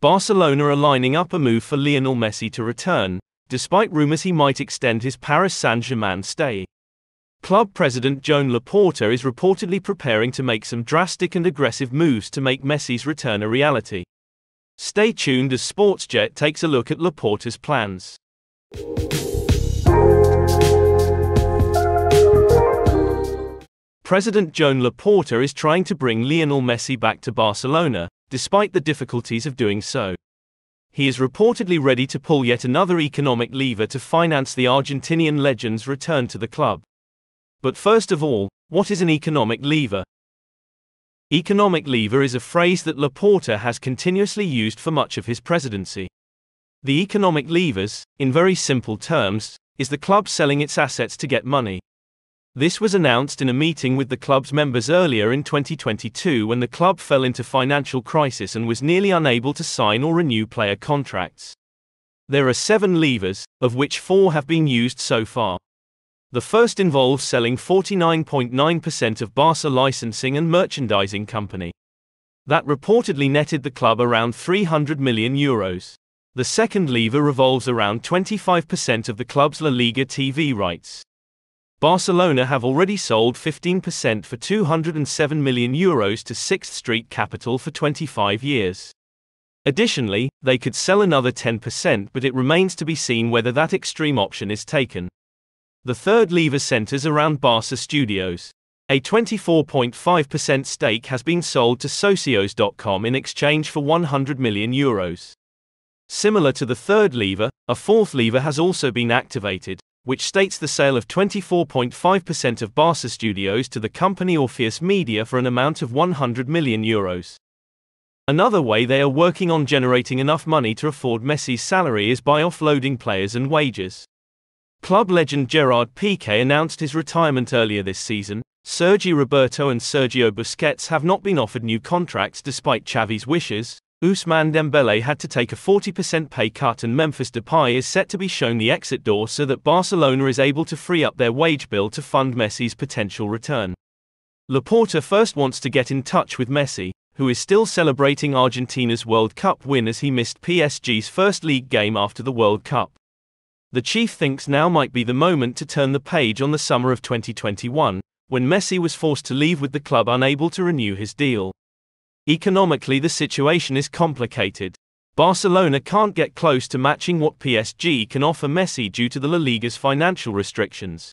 Barcelona are lining up a move for Lionel Messi to return, despite rumors he might extend his Paris Saint-Germain stay. Club president Joan Laporta is reportedly preparing to make some drastic and aggressive moves to make Messi's return a reality. Stay tuned as Sportsjet takes a look at Laporta's plans. President Joan Laporta is trying to bring Lionel Messi back to Barcelona, despite the difficulties of doing so. He is reportedly ready to pull yet another economic lever to finance the Argentinian legend's return to the club. But first of all, what is an economic lever? Economic lever is a phrase that Laporta has continuously used for much of his presidency. The economic levers, in very simple terms, is the club selling its assets to get money. This was announced in a meeting with the club's members earlier in 2022 when the club fell into financial crisis and was nearly unable to sign or renew player contracts. There are seven levers, of which four have been used so far. The first involves selling 49.9% of Barca licensing and merchandising company. That reportedly netted the club around 300 million euros. The second lever revolves around 25% of the club's La Liga TV rights. Barcelona have already sold 15% for 207 million euros to 6th Street Capital for 25 years. Additionally, they could sell another 10%, but it remains to be seen whether that extreme option is taken. The third lever centers around Barca Studios. A 24.5% stake has been sold to Socios.com in exchange for 100 million euros. Similar to the third lever, a fourth lever has also been activated, which states the sale of 24.5% of Barca Studios to the company Orpheus Media for an amount of 100 million euros. Another way they are working on generating enough money to afford Messi's salary is by offloading players and wages. Club legend Gerard Piqué announced his retirement earlier this season. Sergi Roberto and Sergio Busquets have not been offered new contracts despite Xavi's wishes, Ousmane Dembele had to take a 40% pay cut and Memphis Depay is set to be shown the exit door so that Barcelona is able to free up their wage bill to fund Messi's potential return. Laporta first wants to get in touch with Messi, who is still celebrating Argentina's World Cup win as he missed PSG's first league game after the World Cup. The chief thinks now might be the moment to turn the page on the summer of 2021, when Messi was forced to leave with the club unable to renew his deal. Economically, the situation is complicated. Barcelona can't get close to matching what PSG can offer Messi due to the La Liga's financial restrictions.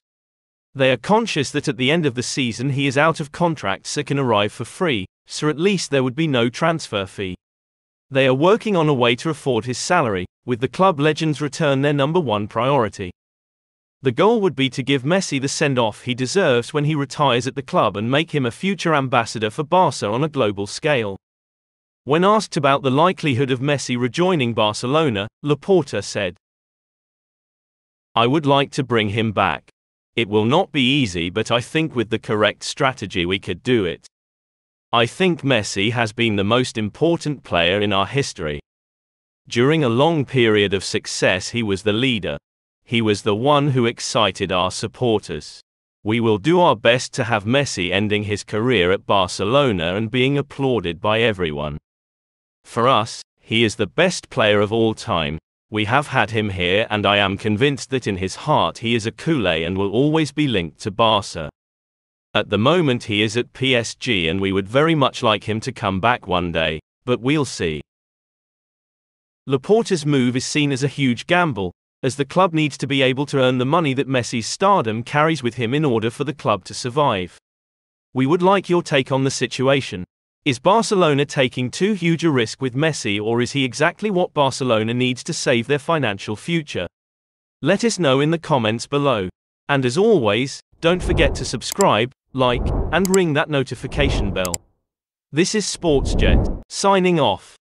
They are conscious that at the end of the season he is out of contract so can arrive for free, so at least there would be no transfer fee. They are working on a way to afford his salary, with the club legends return their number one priority. The goal would be to give Messi the send off he deserves when he retires at the club and make him a future ambassador for Barca on a global scale. When asked about the likelihood of Messi rejoining Barcelona, Laporta said, I would like to bring him back. It will not be easy, but I think with the correct strategy we could do it. I think Messi has been the most important player in our history. During a long period of success, he was the leader. He was the one who excited our supporters. We will do our best to have Messi ending his career at Barcelona and being applauded by everyone. For us, he is the best player of all time. We have had him here and I am convinced that in his heart he is a culé and will always be linked to Barca. At the moment he is at PSG and we would very much like him to come back one day, but we'll see. Laporta's move is seen as a huge gamble, as the club needs to be able to earn the money that Messi's stardom carries with him in order for the club to survive. We would like your take on the situation. Is Barcelona taking too huge a risk with Messi or is he exactly what Barcelona needs to save their financial future? Let us know in the comments below. And as always, don't forget to subscribe, like, and ring that notification bell. This is SportsJet, signing off.